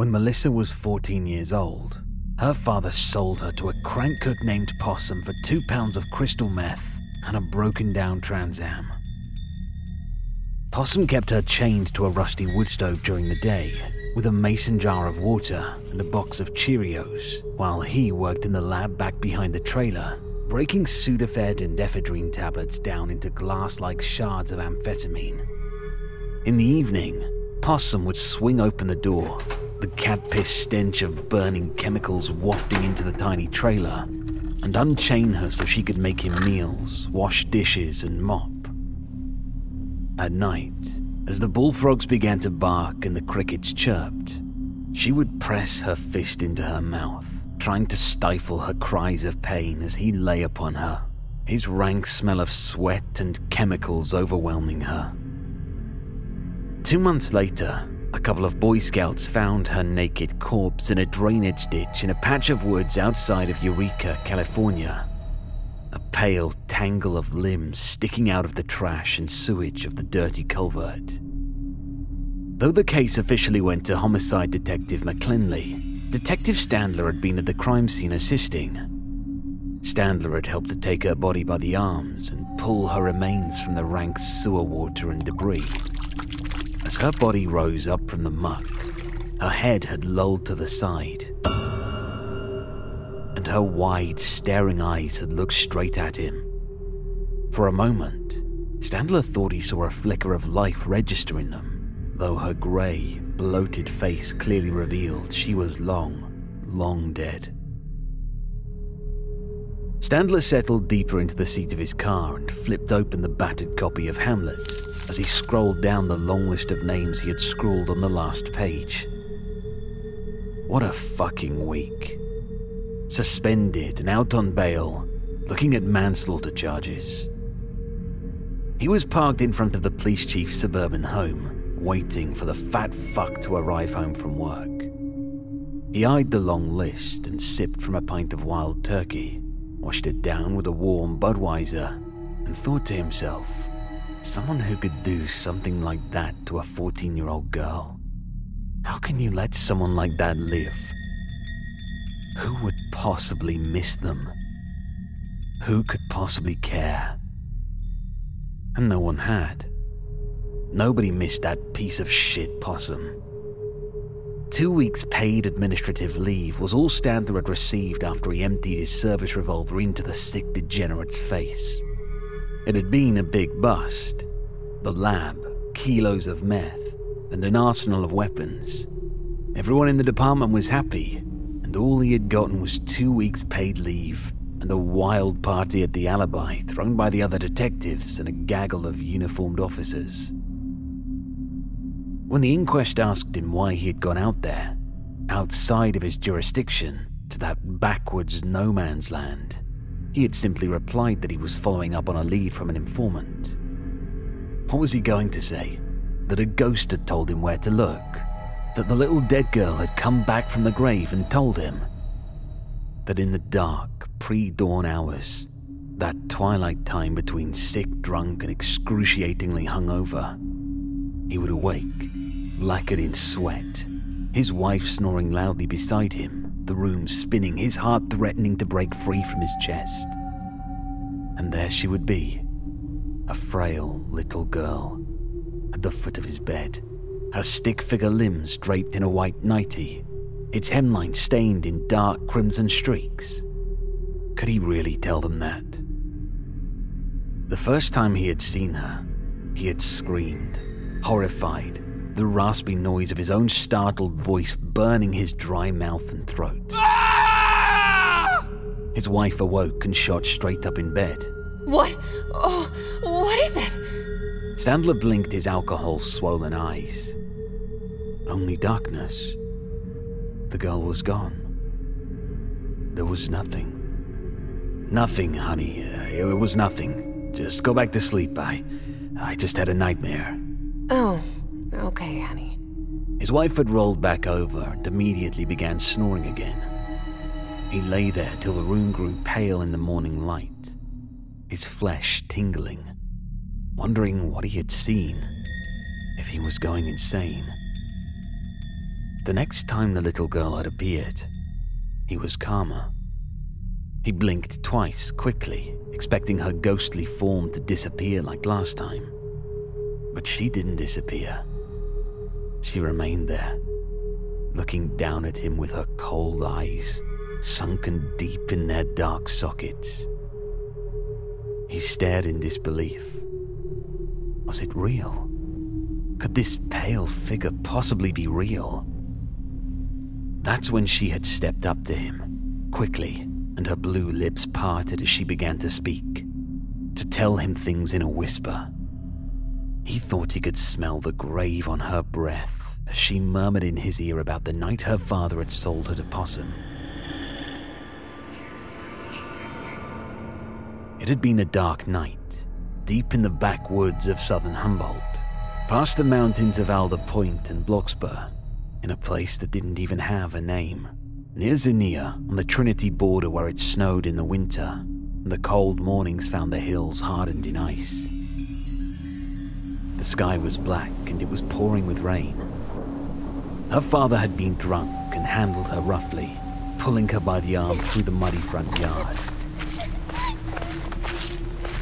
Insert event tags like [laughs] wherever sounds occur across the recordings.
When Melissa was 14 years old, her father sold her to a crank cook named Possum for two pounds of crystal meth and a broken down Trans Am. Possum kept her chained to a rusty wood stove during the day with a mason jar of water and a box of Cheerios, while he worked in the lab back behind the trailer, breaking Sudafed and ephedrine tablets down into glass like shards of amphetamine. In the evening, Possum would swing open the door, the cat piss stench of burning chemicals wafting into the tiny trailer, and unchain her so she could make him meals, wash dishes, and mop. At night, as the bullfrogs began to bark and the crickets chirped, she would press her fist into her mouth, trying to stifle her cries of pain as he lay upon her, his rank smell of sweat and chemicals overwhelming her. Two months later, a couple of Boy Scouts found her naked corpse in a drainage ditch in a patch of woods outside of Eureka, California. A pale tangle of limbs sticking out of the trash and sewage of the dirty culvert. Though the case officially went to homicide detective McClinley, Detective Standler had been at the crime scene assisting. Standler had helped to take her body by the arms and pull her remains from the rank sewer water and debris. As her body rose up from the muck, her head had lolled to the side, and her wide, staring eyes had looked straight at him. For a moment, Standler thought he saw a flicker of life register in them, though her grey, bloated face clearly revealed she was long, long dead. Standler settled deeper into the seat of his car and flipped open the battered copy of Hamlet as he scrolled down the long list of names he had scrawled on the last page. What a fucking week. Suspended and out on bail, looking at manslaughter charges. He was parked in front of the police chief's suburban home, waiting for the fat fuck to arrive home from work. He eyed the long list and sipped from a pint of wild turkey, washed it down with a warm Budweiser, and thought to himself, someone who could do something like that to a 14 year old girl. How can you let someone like that live? Who would possibly miss them? Who could possibly care? And no one had. Nobody missed that piece of shit possum. Two weeks paid administrative leave was all Standler had received after he emptied his service revolver into the sick degenerate's face. It had been a big bust. The lab, kilos of meth, and an arsenal of weapons. Everyone in the department was happy, and all he had gotten was two weeks paid leave and a wild party at the alibi thrown by the other detectives and a gaggle of uniformed officers. When the inquest asked him why he had gone out there, outside of his jurisdiction, to that backwards no man's land, he had simply replied that he was following up on a lead from an informant. What was he going to say? That a ghost had told him where to look? That the little dead girl had come back from the grave and told him? That in the dark, pre dawn hours, that twilight time between sick, drunk, and excruciatingly hungover, he would awake lacquered in sweat, his wife snoring loudly beside him, the room spinning, his heart threatening to break free from his chest. And there she would be, a frail little girl, at the foot of his bed, her stick figure limbs draped in a white nightie, its hemline stained in dark crimson streaks. Could he really tell them that? The first time he had seen her, he had screamed, horrified, the raspy noise of his own startled voice burning his dry mouth and throat. Ah! His wife awoke and shot straight up in bed. What? Oh, what is it? Standler blinked his alcohol swollen eyes. Only darkness. The girl was gone. There was nothing. Nothing, honey. Uh, it was nothing. Just go back to sleep. I. I just had a nightmare. Oh, okay, honey. His wife had rolled back over and immediately began snoring again. He lay there till the room grew pale in the morning light, his flesh tingling, wondering what he had seen, if he was going insane. The next time the little girl had appeared, he was calmer. He blinked twice, quickly, expecting her ghostly form to disappear like last time. But she didn't disappear. She remained there, looking down at him with her cold eyes, sunken deep in their dark sockets. He stared in disbelief. Was it real? Could this pale figure possibly be real? That's when she had stepped up to him, quickly, and her blue lips parted as she began to speak, to tell him things in a whisper. He thought he could smell the grave on her breath as she murmured in his ear about the night her father had sold her to Possum. It had been a dark night, deep in the backwoods of southern Humboldt, past the mountains of Alder Point and Blocksburg, in a place that didn't even have a name. Near Zenia, on the Trinity border where it snowed in the winter, and the cold mornings found the hills hardened in ice. The sky was black and it was pouring with rain. Her father had been drunk and handled her roughly, pulling her by the arm through the muddy front yard.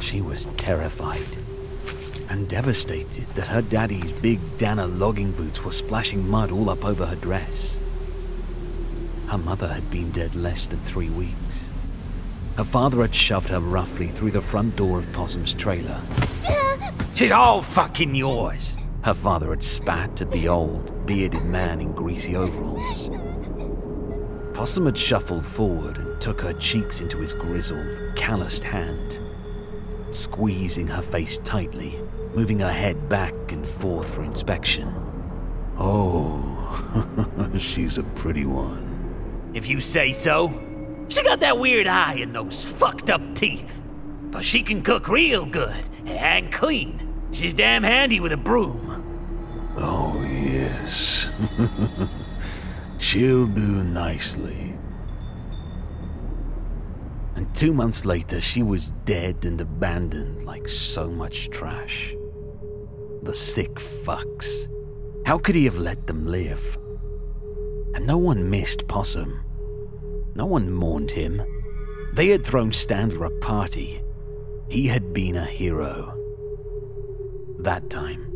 She was terrified and devastated that her daddy's big Danner logging boots were splashing mud all up over her dress. Her mother had been dead less than three weeks. Her father had shoved her roughly through the front door of Possum's trailer. She's all fucking yours, her father had spat at the old, bearded man in greasy overalls. Possum had shuffled forward and took her cheeks into his grizzled, calloused hand, squeezing her face tightly moving her head back and forth for inspection. Oh, [laughs] she's a pretty one. If you say so. She got that weird eye and those fucked up teeth. But she can cook real good and clean. She's damn handy with a broom. Oh, yes. [laughs] She'll do nicely. And two months later, she was dead and abandoned like so much trash. The sick fucks. How could he have let them live? And no one missed Possum. No one mourned him. They had thrown Standler a party. He had been a hero. That time.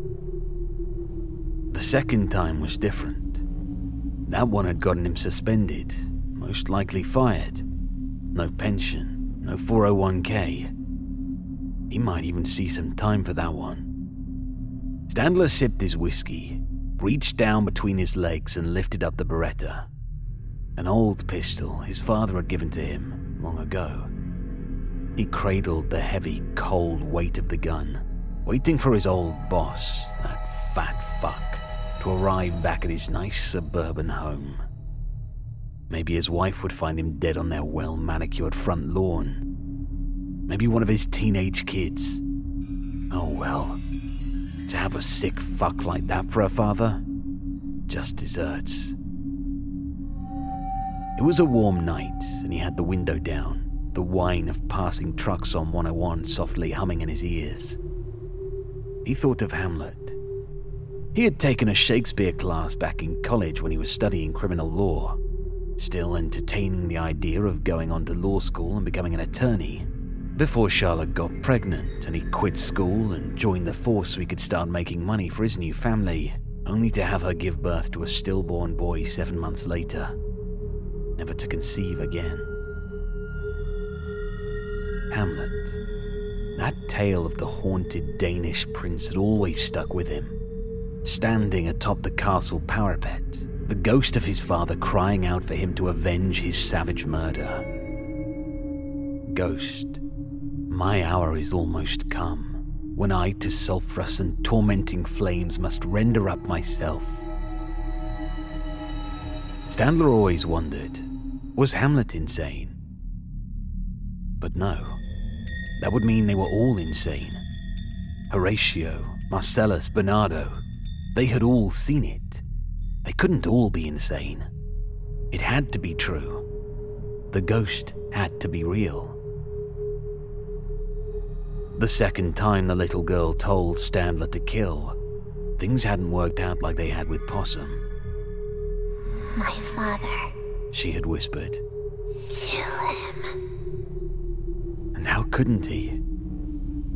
The second time was different. That one had gotten him suspended, most likely fired. No pension, no 401k. He might even see some time for that one. Standler sipped his whiskey, reached down between his legs, and lifted up the Beretta. An old pistol his father had given to him long ago. He cradled the heavy, cold weight of the gun, waiting for his old boss, that fat fuck, to arrive back at his nice suburban home. Maybe his wife would find him dead on their well manicured front lawn. Maybe one of his teenage kids. Oh well. To have a sick fuck like that for a father? Just desserts. It was a warm night, and he had the window down, the whine of passing trucks on 101 softly humming in his ears. He thought of Hamlet. He had taken a Shakespeare class back in college when he was studying criminal law, still entertaining the idea of going on to law school and becoming an attorney before Charlotte got pregnant and he quit school and joined the force so he could start making money for his new family, only to have her give birth to a stillborn boy seven months later, never to conceive again. Hamlet. That tale of the haunted Danish prince had always stuck with him. Standing atop the castle parapet, the ghost of his father crying out for him to avenge his savage murder. Ghost, my hour is almost come, when I to sulphurous and tormenting flames must render up myself. Standler always wondered, was Hamlet insane? But no, that would mean they were all insane. Horatio, Marcellus, Bernardo, they had all seen it. They couldn't all be insane. It had to be true. The ghost had to be real. The second time the little girl told Standler to kill, things hadn't worked out like they had with Possum. my father. She had whispered. Kill him. And how couldn't he?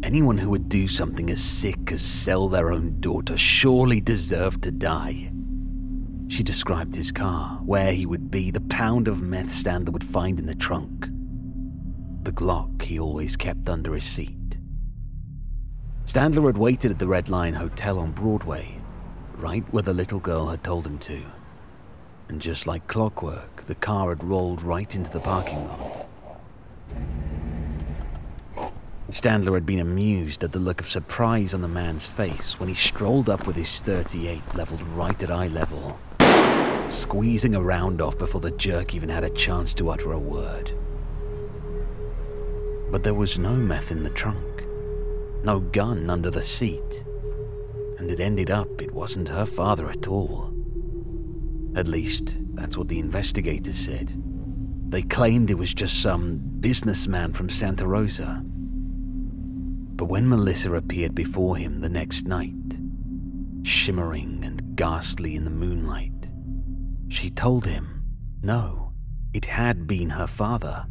Anyone who would do something as sick as sell their own daughter surely deserved to die. She described his car, where he would be, the pound of meth Standler would find in the trunk, the Glock he always kept under his seat. Standler had waited at the Red Lion Hotel on Broadway, right where the little girl had told him to. And just like clockwork, the car had rolled right into the parking lot. Standler had been amused at the look of surprise on the man's face when he strolled up with his 38 leveled right at eye level, squeezing a round off before the jerk even had a chance to utter a word. But there was no meth in the trunk, no gun under the seat, and it ended up it wasn't her father at all. At least, that's what the investigators said. They claimed it was just some businessman from Santa Rosa. But when Melissa appeared before him the next night, shimmering and ghastly in the moonlight, she told him no, it had been her father.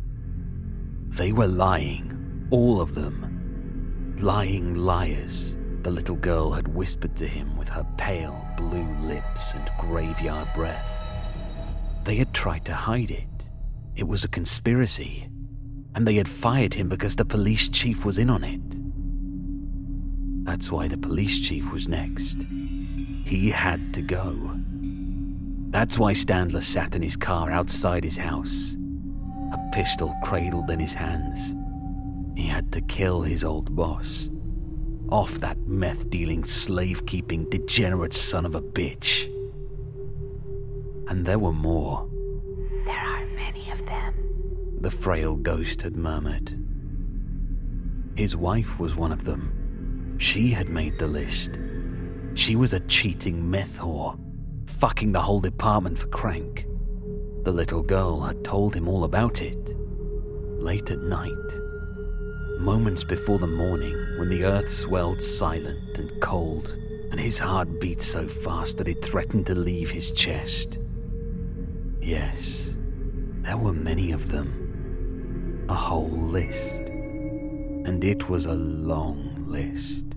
They were lying, all of them. Lying liars, the little girl had whispered to him with her pale blue lips and graveyard breath. They had tried to hide it. It was a conspiracy, and they had fired him because the police chief was in on it. That's why the police chief was next. He had to go. That's why Standler sat in his car outside his house, a pistol cradled in his hands. He had to kill his old boss. Off that meth dealing, slave keeping, degenerate son of a bitch. And there were more. There are many of them. The frail ghost had murmured. His wife was one of them. She had made the list. She was a cheating meth whore, fucking the whole department for crank. The little girl had told him all about it. Late at night, moments before the morning, when the earth swelled silent and cold, and his heart beat so fast that it threatened to leave his chest. Yes, there were many of them. A whole list. And it was a long list.